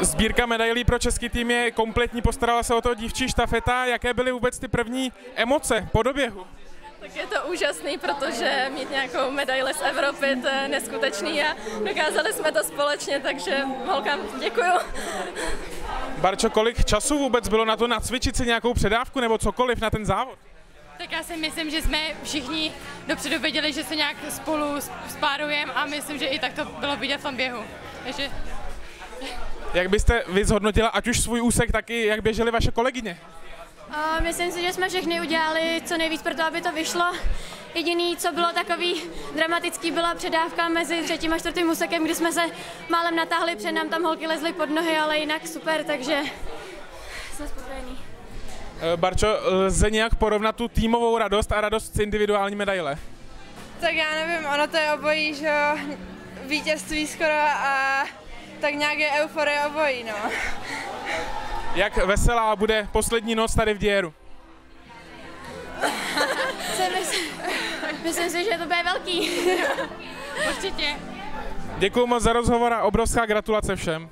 Sbírka medailí pro český tým je kompletní, postarala se o to dívčí štafeta. Jaké byly vůbec ty první emoce po doběhu? Tak je to úžasný, protože mít nějakou medaili z Evropy, to je neskutečný a dokázali jsme to společně, takže holkám děkuju. Barčo, kolik času vůbec bylo na to nacvičit si nějakou předávku nebo cokoliv na ten závod? Tak já si myslím, že jsme všichni dopředu věděli, že se nějak spolu spárujeme a myslím, že i tak to bylo vidět v tom běhu. Takže Jak byste vy zhodnotila ať už svůj úsek, taky jak běžely vaše kolegyně? A myslím si, že jsme všechny udělali co nejvíc pro to, aby to vyšlo. Jediný, co bylo takový dramatický, byla předávka mezi třetím a čtvrtým úsekem, kdy jsme se málem natáhli před nám, tam holky lezly pod nohy, ale jinak super, takže jsme spokojení. Eh, Barčo, lze nějak porovnat tu týmovou radost a radost z individuální medaile? Tak já nevím, ono to je obojí, že vítězství skoro a tak nějak je euforie obojí, no. Jak veselá bude poslední noc tady v Děru? Myslím, myslím si, že to bude velký. určitě. Děkuji moc za rozhovor a obrovská gratulace všem.